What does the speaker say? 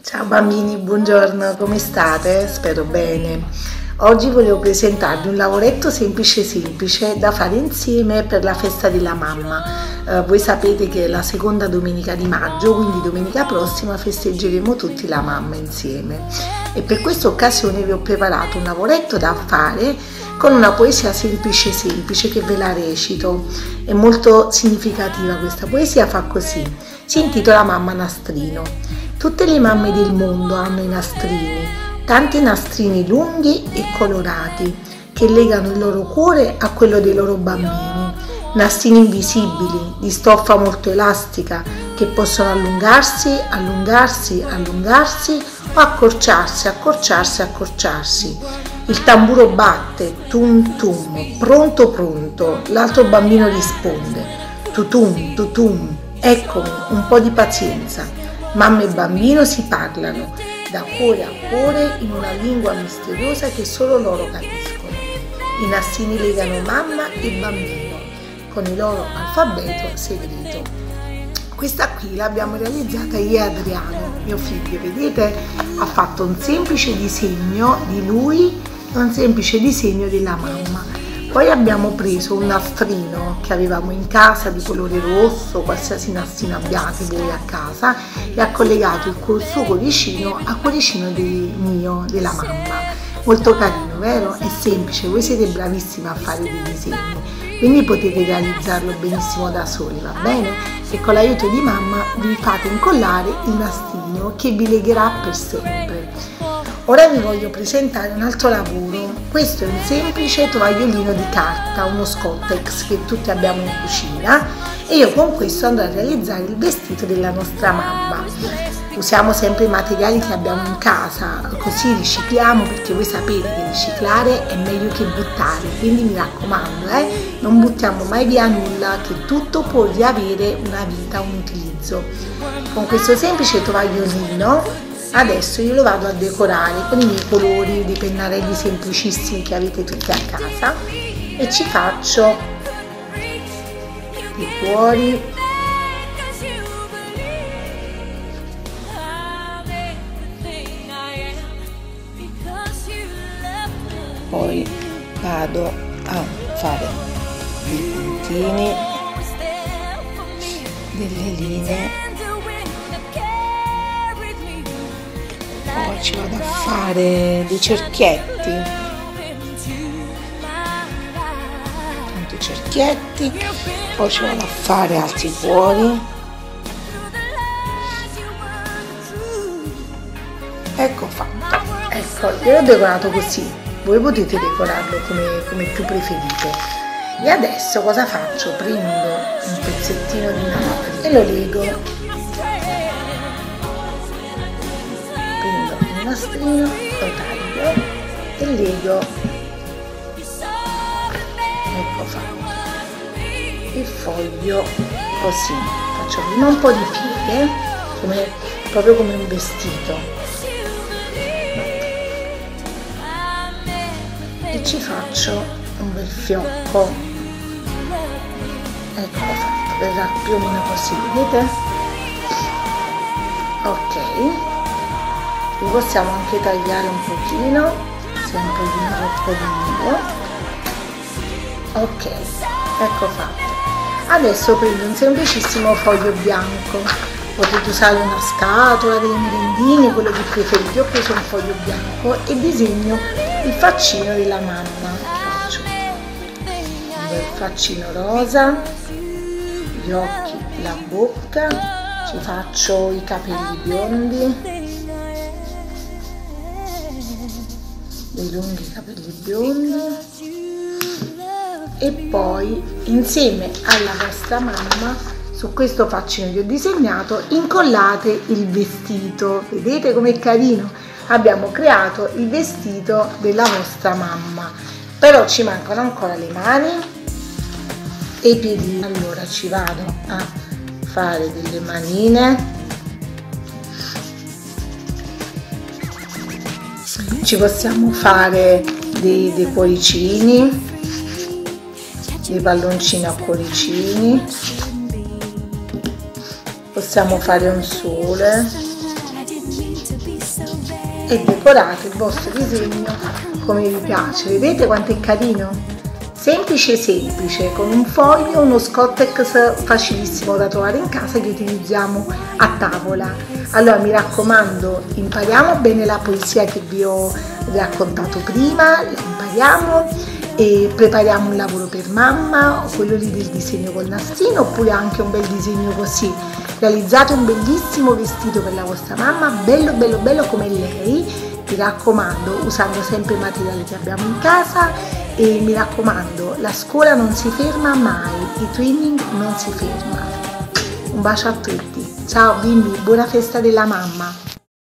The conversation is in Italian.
Ciao bambini, buongiorno, come state? Spero bene. Oggi volevo presentarvi un lavoretto semplice semplice da fare insieme per la festa della mamma. Eh, voi sapete che è la seconda domenica di maggio, quindi domenica prossima festeggeremo tutti la mamma insieme. E per questa occasione vi ho preparato un lavoretto da fare con una poesia semplice semplice che ve la recito. È molto significativa questa poesia, fa così. Si intitola Mamma Nastrino. Tutte le mamme del mondo hanno i nastrini, tanti nastrini lunghi e colorati che legano il loro cuore a quello dei loro bambini. Nastrini invisibili, di stoffa molto elastica, che possono allungarsi, allungarsi, allungarsi o accorciarsi, accorciarsi, accorciarsi. Il tamburo batte, tum tum, pronto pronto, l'altro bambino risponde, tutum, tutum, eccomi, un po' di pazienza. Mamma e bambino si parlano da cuore a cuore in una lingua misteriosa che solo loro capiscono. I nastrini legano mamma e bambino con il loro alfabeto segreto. Questa qui l'abbiamo realizzata io e Adriano, mio figlio, vedete? Ha fatto un semplice disegno di lui e un semplice disegno della mamma poi abbiamo preso un nastrino che avevamo in casa di colore rosso, qualsiasi nastrino abbiate voi a casa, e ha collegato il suo cuoricino al cuoricino di, mio, della mamma. Molto carino, vero? È semplice, voi siete bravissimi a fare dei disegni, quindi potete realizzarlo benissimo da soli, va bene? E con l'aiuto di mamma vi fate incollare il nastrino che vi legherà per sempre. Ora vi voglio presentare un altro lavoro. Questo è un semplice tovagliolino di carta, uno Scottex che tutti abbiamo in cucina e io con questo andrò a realizzare il vestito della nostra mamma. Usiamo sempre i materiali che abbiamo in casa, così ricicliamo perché voi sapete che riciclare è meglio che buttare, quindi mi raccomando, eh, non buttiamo mai via nulla, che tutto può riavere una vita, un utilizzo. Con questo semplice tovagliolino Adesso io lo vado a decorare con i miei colori dei pennarelli semplicissimi che avete tutti a casa. E ci faccio i cuori. Poi vado a fare dei puntini delle linee ci vado a fare dei cerchietti. Tanti cerchietti poi ci vado a fare altri cuori ecco fatto. Ecco io l'ho decorato così. Voi potete decorarlo come, come più preferite. E adesso cosa faccio? prendo un pezzettino di nastro e lo lego nastrino lo taglio e lego ecco fatto il foglio così. Faccio prima un po' di pieghe come, proprio come un vestito. E ci faccio un bel fiocco. Ecco fatto verrà più o meno così vedete? Ok li possiamo anche tagliare un pochino se è un pochino troppo lungo ok ecco fatto. Adesso prendo un semplicissimo foglio bianco. Potete usare una scatola dei merendini quello che preferite. Ho preso un foglio bianco e disegno il faccino della mamma. Faccio un bel faccino rosa gli occhi la bocca ci faccio i capelli biondi dei lunghi capelli biondi. E poi insieme alla vostra mamma su questo faccino che ho disegnato incollate il vestito. Vedete com'è carino? Abbiamo creato il vestito della vostra mamma. Però ci mancano ancora le mani e i piedi. Allora ci vado a fare delle manine ci possiamo fare dei, dei cuoricini dei palloncini a cuoricini possiamo fare un sole e decorate il vostro disegno come vi piace. Vedete quanto è carino? Semplice semplice, con un foglio, uno scottex facilissimo da trovare in casa che utilizziamo a tavola. Allora mi raccomando, impariamo bene la poesia che vi ho raccontato prima, la impariamo e prepariamo un lavoro per mamma, quello lì del disegno col nastino oppure anche un bel disegno così. Realizzate un bellissimo vestito per la vostra mamma, bello bello bello come lei, mi raccomando usando sempre i materiali che abbiamo in casa e mi raccomando, la scuola non si ferma mai, il training non si ferma. Un bacio a tutti. Ciao bimbi, buona festa della mamma.